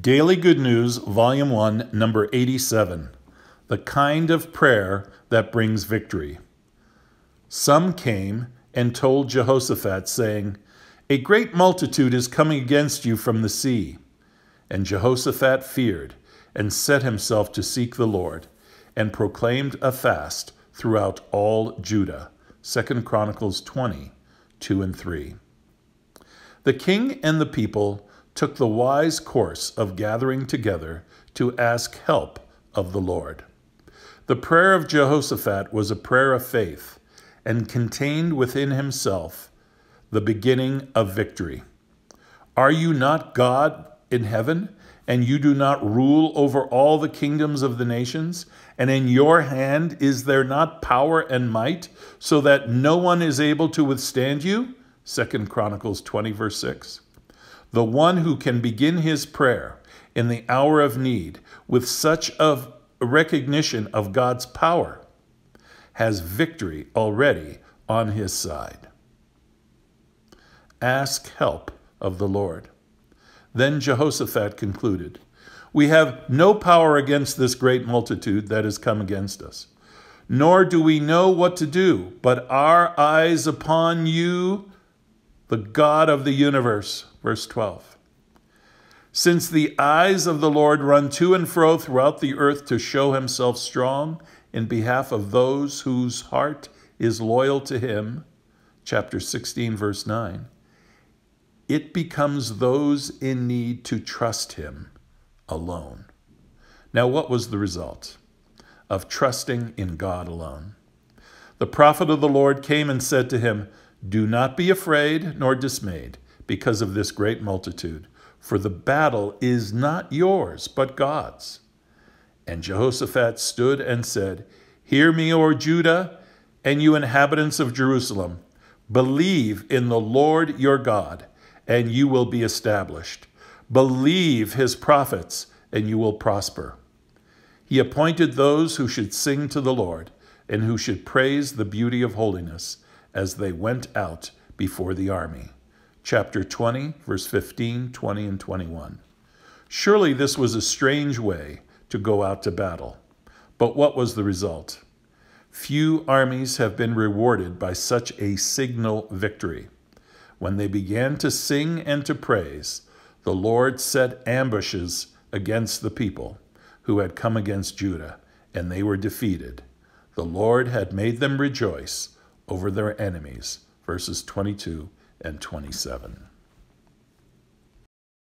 Daily Good News, Volume 1, Number 87 The Kind of Prayer That Brings Victory. Some came and told Jehoshaphat, saying, A great multitude is coming against you from the sea. And Jehoshaphat feared and set himself to seek the Lord, and proclaimed a fast throughout all Judah. 2 Chronicles 20, 2 and 3. The king and the people took the wise course of gathering together to ask help of the Lord. The prayer of Jehoshaphat was a prayer of faith and contained within himself the beginning of victory. Are you not God in heaven, and you do not rule over all the kingdoms of the nations? And in your hand is there not power and might, so that no one is able to withstand you? Second Chronicles 20, verse 6. The one who can begin his prayer in the hour of need with such a recognition of God's power has victory already on his side. Ask help of the Lord. Then Jehoshaphat concluded, We have no power against this great multitude that has come against us, nor do we know what to do, but our eyes upon you, the God of the universe. Verse 12. Since the eyes of the Lord run to and fro throughout the earth to show himself strong in behalf of those whose heart is loyal to him, chapter 16, verse 9, it becomes those in need to trust him alone. Now, what was the result of trusting in God alone? The prophet of the Lord came and said to him, Do not be afraid nor dismayed because of this great multitude, for the battle is not yours, but God's. And Jehoshaphat stood and said, Hear me, O Judah, and you inhabitants of Jerusalem. Believe in the Lord your God and you will be established. Believe his prophets, and you will prosper. He appointed those who should sing to the Lord, and who should praise the beauty of holiness as they went out before the army. Chapter 20, verse 15, 20, and 21. Surely this was a strange way to go out to battle. But what was the result? Few armies have been rewarded by such a signal victory. When they began to sing and to praise, the Lord set ambushes against the people who had come against Judah, and they were defeated. The Lord had made them rejoice over their enemies. Verses 22 and 27.